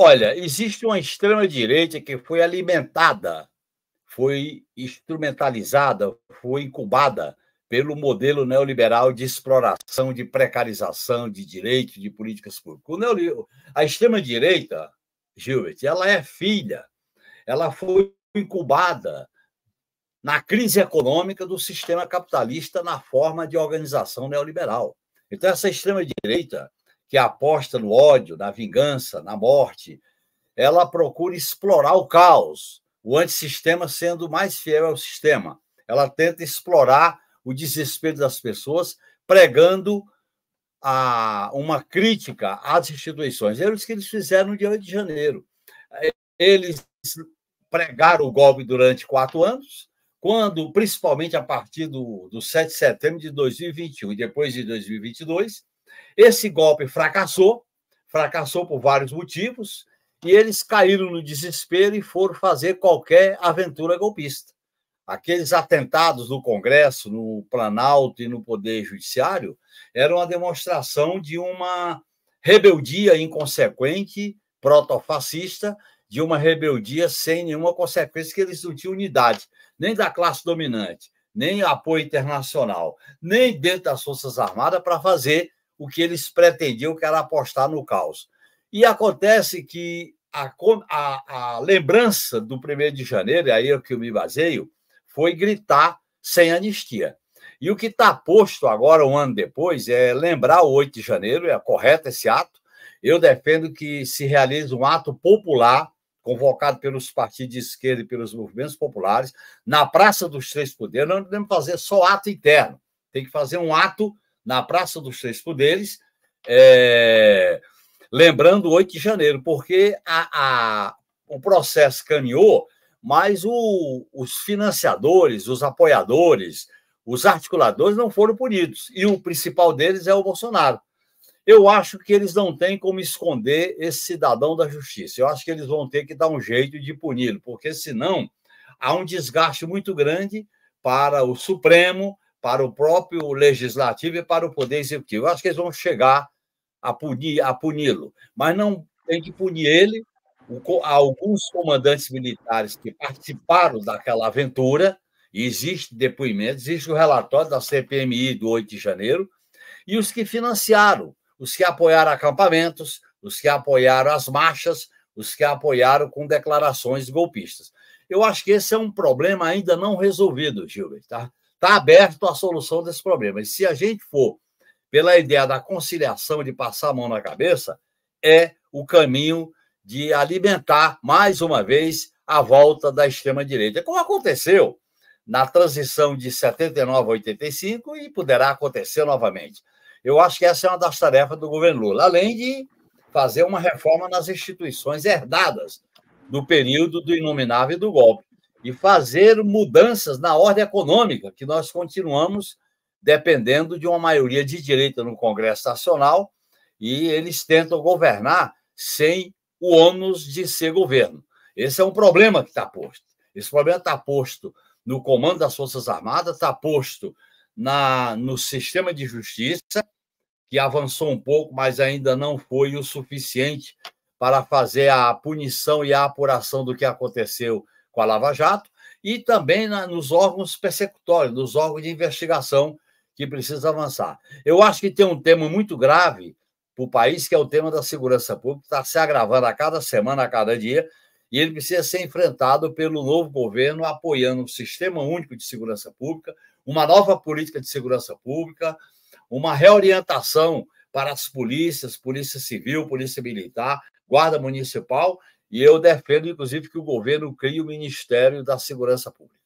Olha, existe uma extrema-direita que foi alimentada, foi instrumentalizada, foi incubada pelo modelo neoliberal de exploração, de precarização de direitos, de políticas públicas. A extrema-direita, Gilbert, ela é filha, ela foi incubada na crise econômica do sistema capitalista na forma de organização neoliberal. Então, essa extrema-direita, que aposta no ódio, na vingança, na morte, ela procura explorar o caos, o antissistema sendo mais fiel ao sistema. Ela tenta explorar o desespero das pessoas, pregando a, uma crítica às instituições. Eles que eles fizeram no dia de janeiro. Eles pregaram o golpe durante quatro anos, quando, principalmente a partir do, do 7 de setembro de 2021 e depois de 2022, esse golpe fracassou, fracassou por vários motivos, e eles caíram no desespero e foram fazer qualquer aventura golpista. Aqueles atentados no Congresso, no Planalto e no Poder Judiciário eram uma demonstração de uma rebeldia inconsequente, protofascista, de uma rebeldia sem nenhuma consequência, que eles não tinham unidade, nem da classe dominante, nem apoio internacional, nem dentro das Forças Armadas para fazer o que eles pretendiam, que era apostar no caos. E acontece que a, a, a lembrança do 1 de janeiro, é aí que eu me baseio, foi gritar sem anistia. E o que está posto agora, um ano depois, é lembrar o 8 de janeiro, é correto esse ato. Eu defendo que se realize um ato popular convocado pelos partidos de esquerda e pelos movimentos populares, na Praça dos Três Poderes. Não podemos fazer só ato interno, tem que fazer um ato na Praça dos Três Poderes, é, lembrando o 8 de janeiro, porque a, a, o processo caminhou, mas o, os financiadores, os apoiadores, os articuladores não foram punidos. E o principal deles é o Bolsonaro. Eu acho que eles não têm como esconder esse cidadão da justiça. Eu acho que eles vão ter que dar um jeito de puni-lo, porque senão há um desgaste muito grande para o Supremo, para o próprio Legislativo e para o Poder Executivo. Eu acho que eles vão chegar a punir, a puni-lo, mas não tem que punir ele. Alguns comandantes militares que participaram daquela aventura, e existe depoimento, existe o relatório da CPMI do 8 de janeiro, e os que financiaram os que apoiaram acampamentos, os que apoiaram as marchas, os que apoiaram com declarações golpistas. Eu acho que esse é um problema ainda não resolvido, Gilbert. Está tá aberto a solução desse problema. E se a gente for pela ideia da conciliação, de passar a mão na cabeça, é o caminho de alimentar, mais uma vez, a volta da extrema-direita, como aconteceu na transição de 79 a 85 e poderá acontecer novamente. Eu acho que essa é uma das tarefas do governo Lula, além de fazer uma reforma nas instituições herdadas do período do inominável e do golpe, e fazer mudanças na ordem econômica, que nós continuamos dependendo de uma maioria de direita no Congresso Nacional, e eles tentam governar sem o ônus de ser governo. Esse é um problema que está posto. Esse problema está posto no comando das Forças Armadas, está posto na, no sistema de justiça, que avançou um pouco, mas ainda não foi o suficiente para fazer a punição e a apuração do que aconteceu com a Lava Jato, e também na, nos órgãos persecutórios, nos órgãos de investigação que precisa avançar. Eu acho que tem um tema muito grave para o país, que é o tema da segurança pública, está se agravando a cada semana, a cada dia, e ele precisa ser enfrentado pelo novo governo, apoiando o Sistema Único de Segurança Pública, uma nova política de segurança pública, uma reorientação para as polícias, Polícia Civil, Polícia Militar, Guarda Municipal, e eu defendo, inclusive, que o governo crie o Ministério da Segurança Pública.